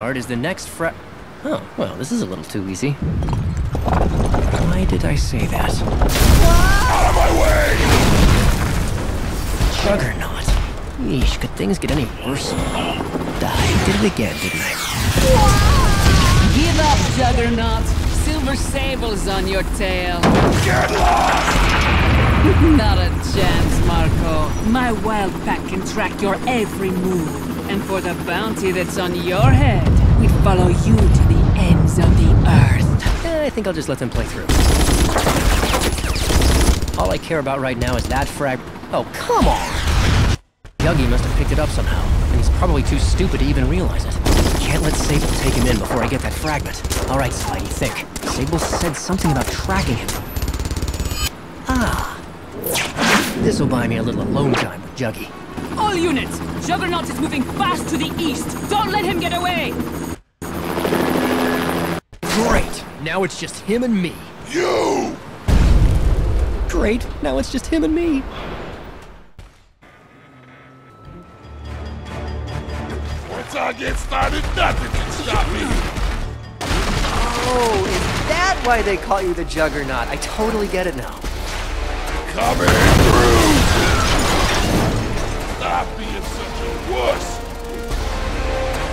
Art is the next fra- Oh, well, this is a little too easy. Why did I say that? Out of my way! Juggernaut. Yeesh, could things get any worse? Die. Did it again, didn't I? Give up, Juggernaut. Silver Sable's on your tail. Get lost! Not a chance, Marko. My wild pack can track your every move. And for the bounty that's on your head, we follow you to the ends of the earth. Eh, I think I'll just let them play through. All I care about right now is that frag- Oh, come on! Juggy must have picked it up somehow, and he's probably too stupid to even realize it. Can't let Sable take him in before I get that fragment. Alright, Spidey, think. Sable said something about tracking him. Ah. This'll buy me a little alone time with Juggy. All units! Juggernaut is moving fast to the east! Don't let him get away! Great! Now it's just him and me. You! Great! Now it's just him and me. Once I get started, nothing can stop me! Oh, is that why they call you the Juggernaut? I totally get it now. Coming through!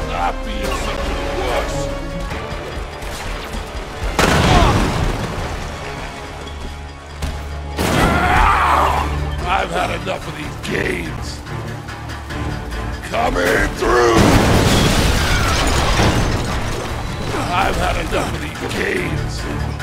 Stop being such a wuss! I've had enough of these games. Coming through! I've had enough of these games.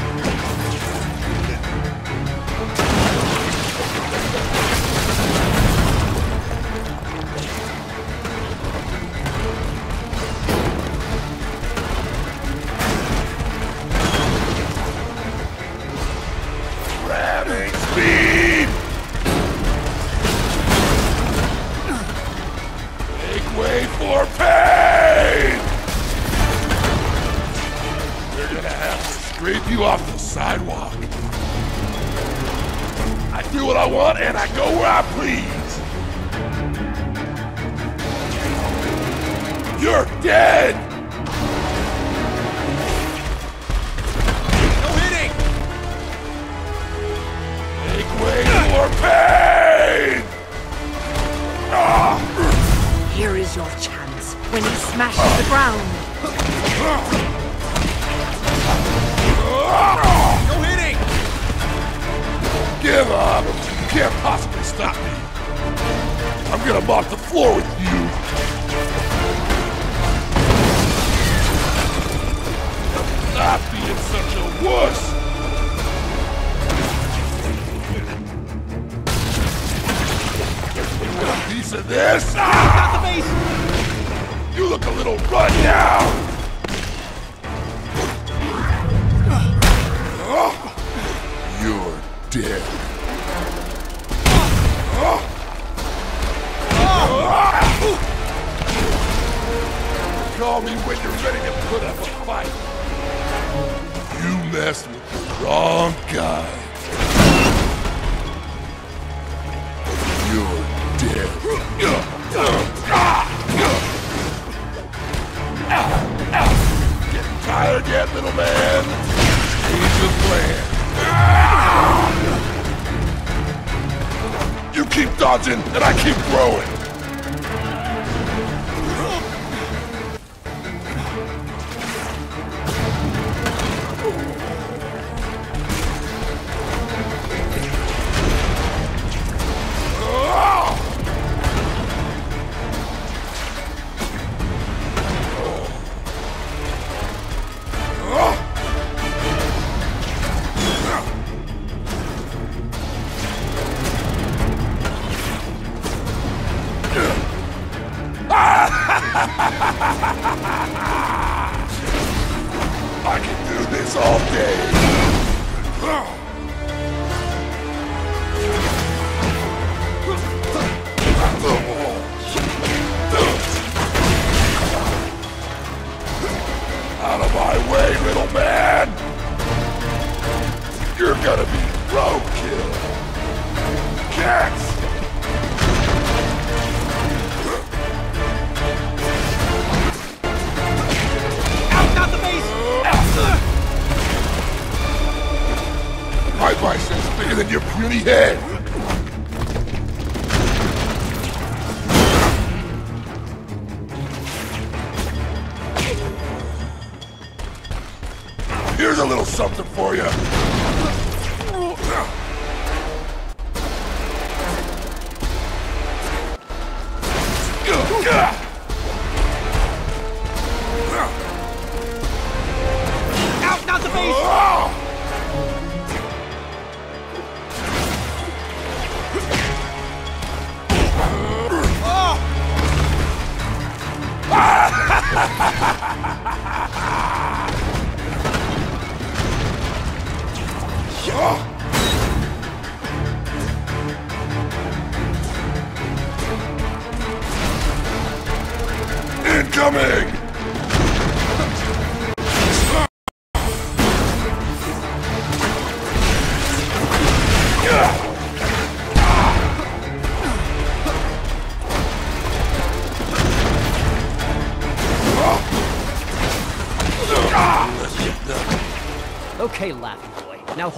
Gonna mop the floor with tired yet, little man? Change the plan. You keep dodging, and I keep growing.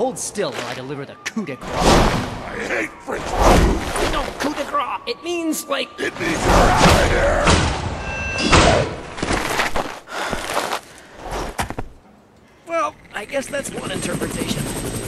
Hold still while I deliver the coup de grace. I hate French food. No, coup de grace! It means, like, It means you're out of here. well, I guess that's one interpretation.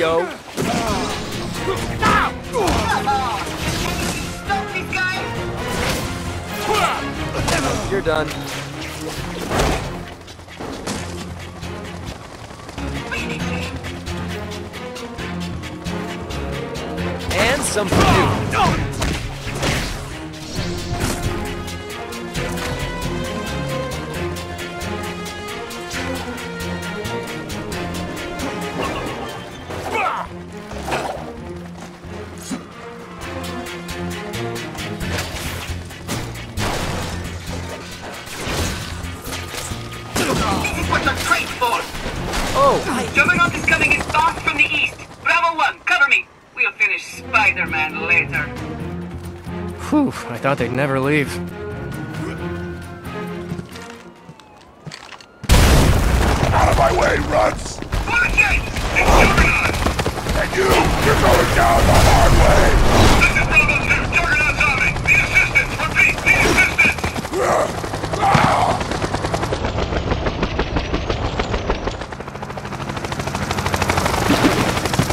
You stop this guy? You're done. And some for Oh, Juggernaut is coming in fast from the east! Bravo 1, cover me! We'll finish Spider-Man later. Whew, I thought they'd never leave. Out of my way, Ruts! Watch it! It's Juggernaut! And you, you're going down the hard way! This is Bravo 2, Juggernaut's army! The assistance! Repeat, the assistance!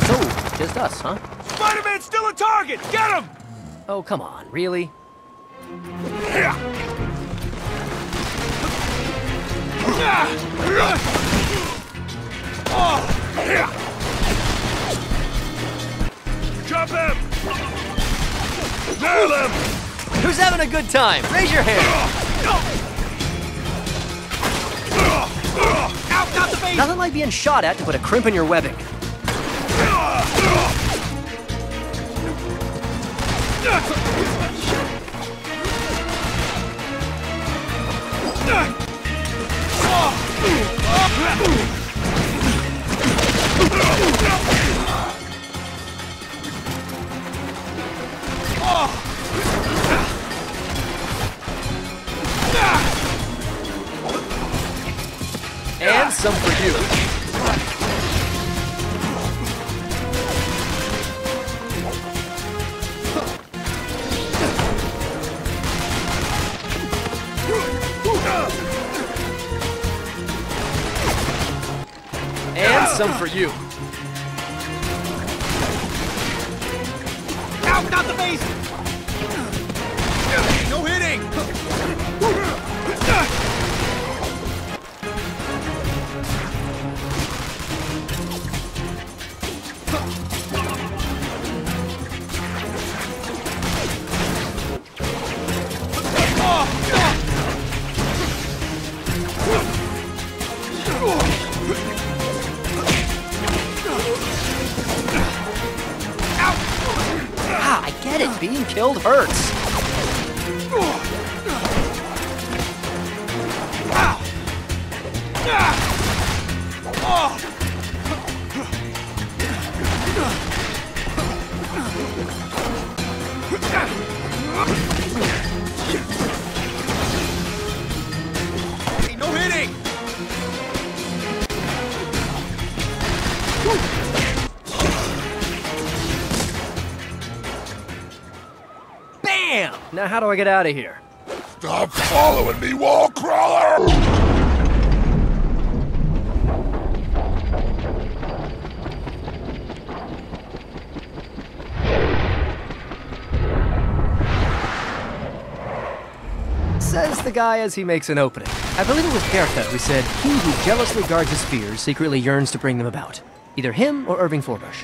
So, just us, huh? Spider-Man's still a target! Get him! Oh, come on, really? Drop him! Nail him! Who's having a good time? Raise your hand. Out, not the! Nothing like being shot at to put a crimp in your webbing. And some for you. Some for you. Out, not the base! Bam! Now how do I get out of here? Stop following me, wall crawler! Says the guy as he makes an opening. I believe it was Goethe who said, He who jealously guards his fears secretly yearns to bring them about. Either him or Irving Forbush.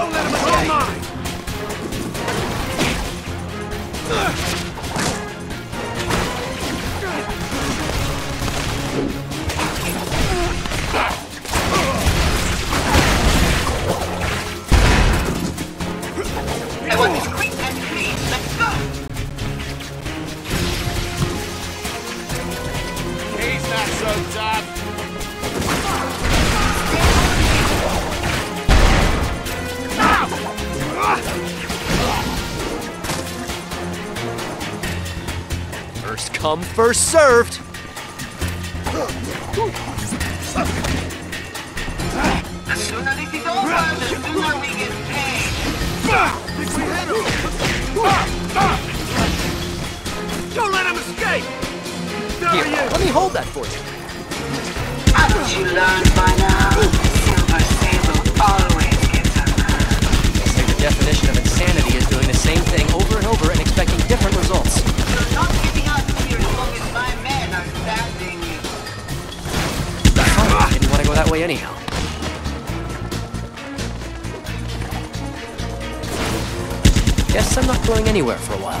Don't let him escape! Come, first served. The sooner this is over, the sooner we get paid. Don't let him escape! Here, let me hold that for you. Haven't you learned by now? Silver Sable always gets a curve. Say the definition of insanity is doing the same thing over and over and expecting different results. Go that way anyhow. Guess I'm not going anywhere for a while.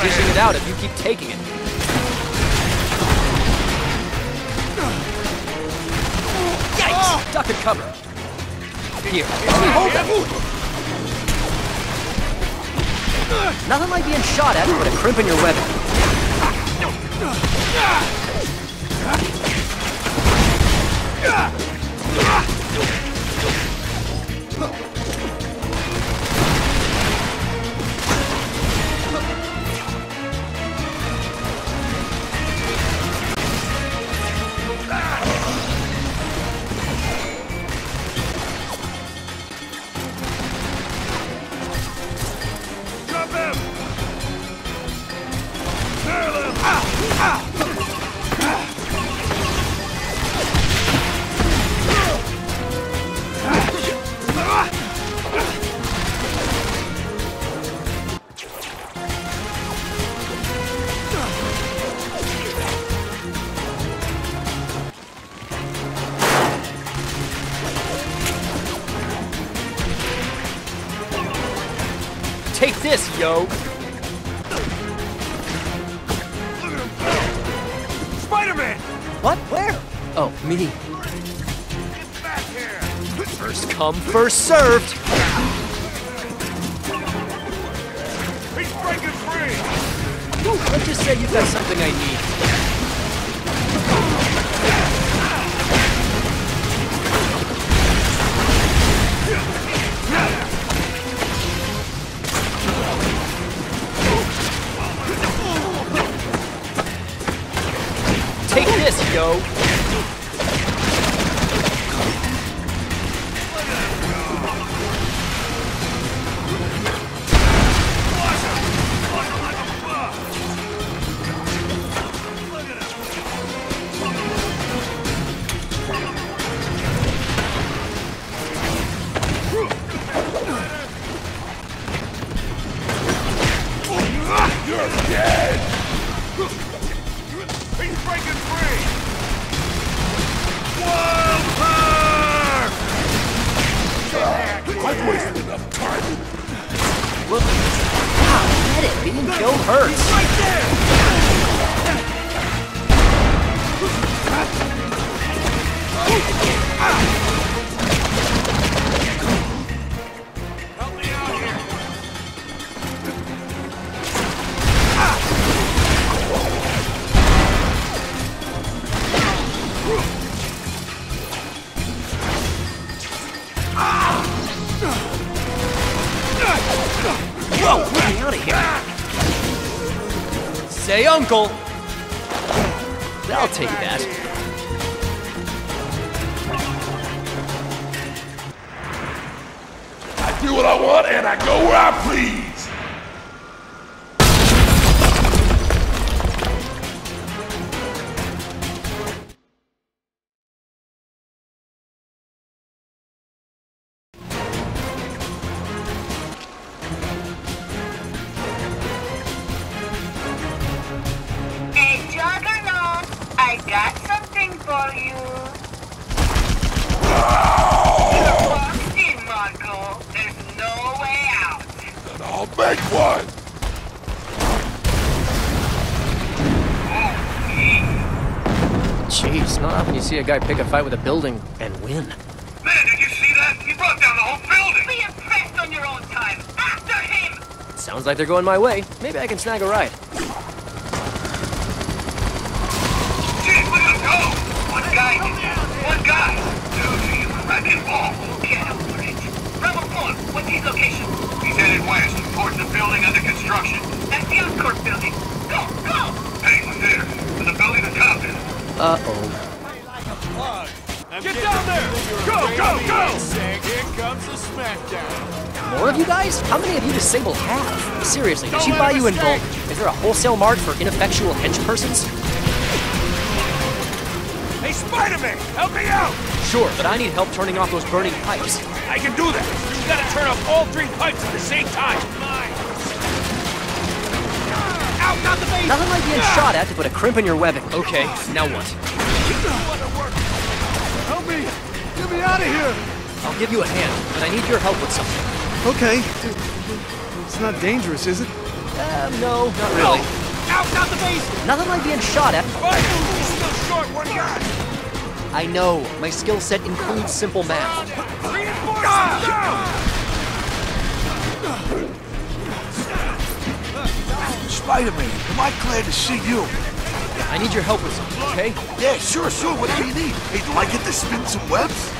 dishing it out if you keep taking it. Yikes! Duck and cover. Here, let me hold it. Nothing like being shot at but a crimp in your weapon. Me. Get back here! First come, first served. He's breaking free! Ooh, let's just say you got something I need. You're dead! He's breaking free! Wildfire! I've wasted enough time. Look, wow, get it, being killed hurts. Right there! Help Say uncle. I'll take that. I do what I want and I go where I please. Guy pick a fight with a building and win. Man, did you see that? He brought down the whole building! Be impressed on your own time! After him! Sounds like they're going my way. Maybe I can snag a ride. Jeez, look at him go! One guy did that. One guy! Dude, you wrecking ball! Get over it! Bravo 4, what's his location? He's headed west, towards the building under construction. That's the Encore building. Go, go! Hey, we're there. To the building atop it. Uh-oh. Get down there! Go, go, go! Here comes the smackdown. More of you guys? How many of you does Sable have? Seriously, did she buy you in bulk? Is there a wholesale mart for ineffectual henchpersons? Hey, Spider-Man, help me out! Sure, but I need help turning off those burning pipes. I can do that. You gotta turn off all three pipes at the same time. Out, not the base! Nothing like being shot at to put a crimp in your webbing. Okay, now what? Me! Get me out of here! I'll give you a hand, but I need your help with something. Okay. It's not dangerous, is it? Uh, no, not really. Out, not the base! Nothing like being shot at. Fight! He's still short! I know, my skill set includes simple math. Spider-Man, am I glad to see you? I need your help with something, okay? Yeah, sure, sure, whatever you need. Hey, do I get to spin some webs?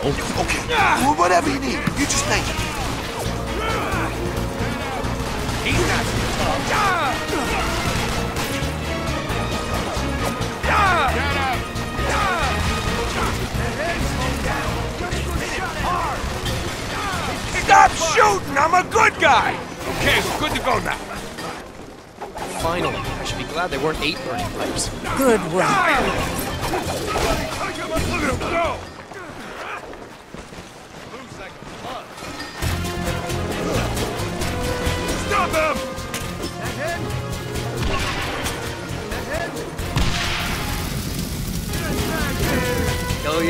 Okay, okay. Well, whatever you need, you just name it. He's not Stop shooting! I'm a good guy! Okay, we're good to go now. Finally, I should be glad there weren't eight burning pipes. Good work. Look at him go!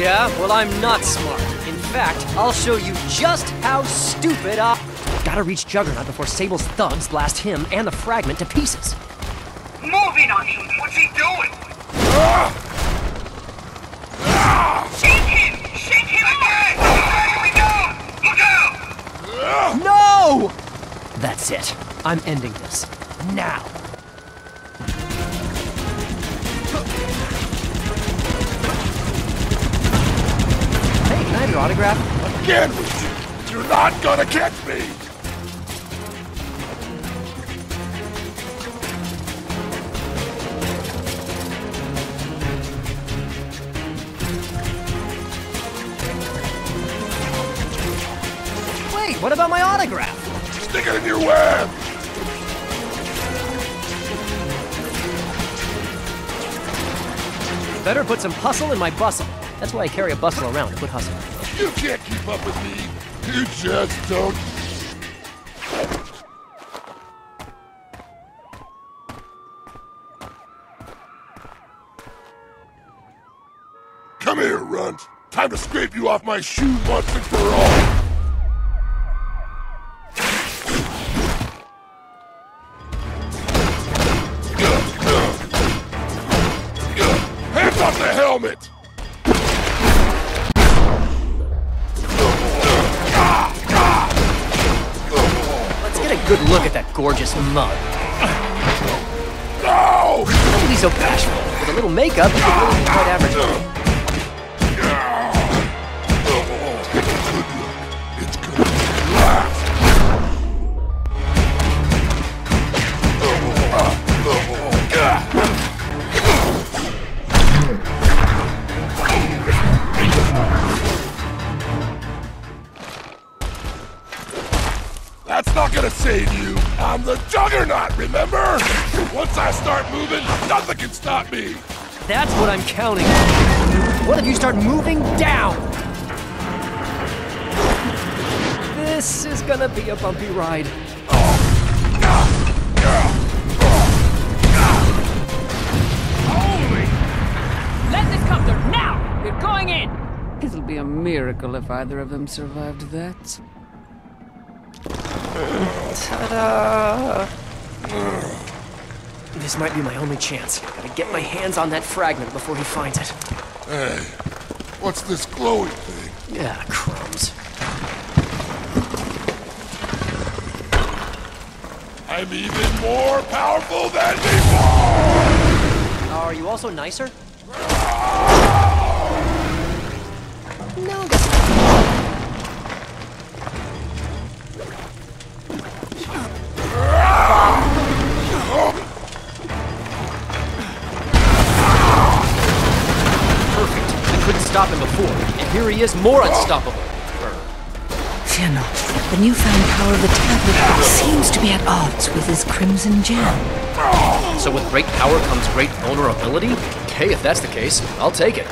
Yeah? Well, I'm not smart. In fact, I'll show you just how stupid I... Gotta reach Juggernaut before Sable's thugs blast him and the fragment to pieces. Moving on him! What's he doing? Shake him! Shake him again! Here we go! Look out! No! That's it. I'm ending this. Now. Your autograph? Again with you. You're not gonna catch me. Wait, what about my autograph? Stick it in your web. Better put some hustle in my bustle. That's why I carry a bustle around to put hustle. You can't keep up with me. You just don't. Come here, Runt. Time to scrape you off my shoe once and for all. A little makeup, really be quite average. That's not gonna save you. I'm the Juggernaut, remember? Once I start moving, nothing can stop me. That's what I'm counting on. What if you start moving down? This is gonna be a bumpy ride. Let this copter now! We're going in! It'll be a miracle if either of them survived that. Ta-da! This might be my only chance. Gotta get my hands on that fragment before he finds it. Hey, what's this glowing thing? Yeah, crumbs. I'm even more powerful than before! Are you also nicer? Stop him before, and here he is, more unstoppable. Fear not. The newfound power of the tablet seems to be at odds with his crimson gem. So with great power comes great vulnerability? Okay, if that's the case, I'll take it.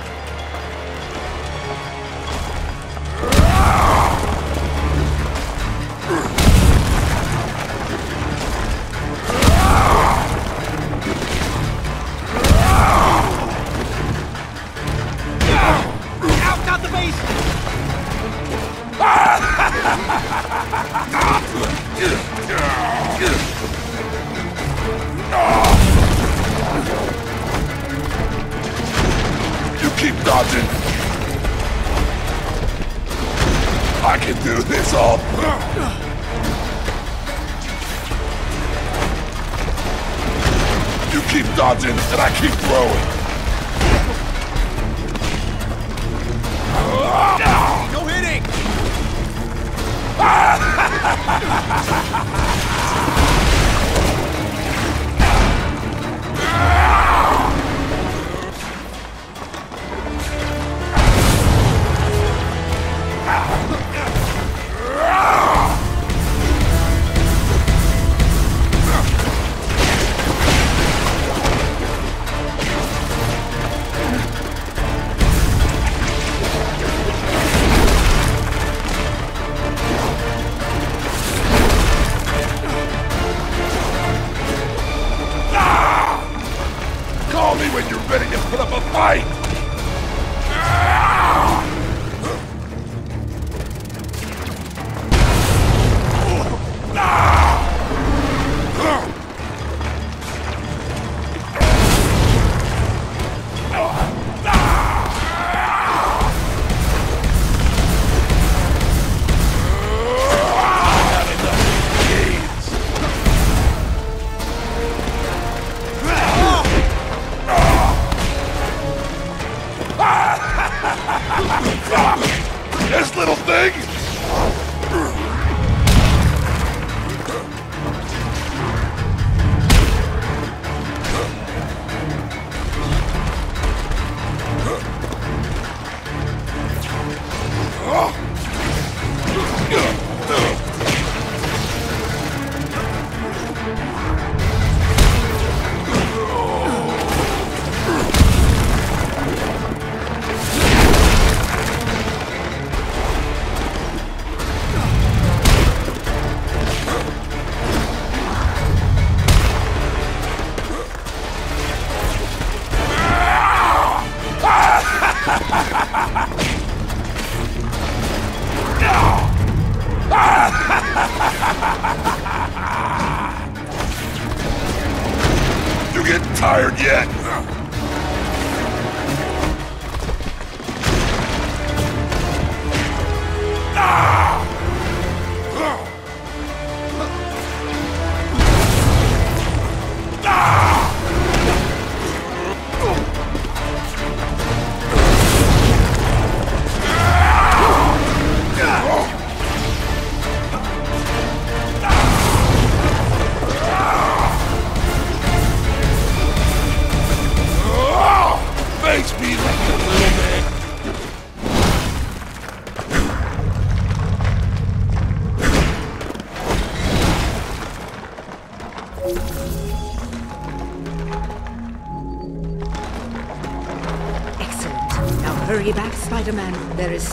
Getting tired yet?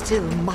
Still much to do.